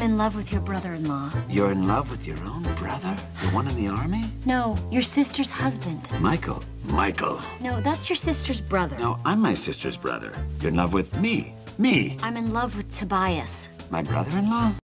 I'm in love with your brother-in-law. You're in love with your own brother? The one in the army? No, your sister's husband. Michael. Michael. No, that's your sister's brother. No, I'm my sister's brother. You're in love with me. Me. I'm in love with Tobias. My brother-in-law?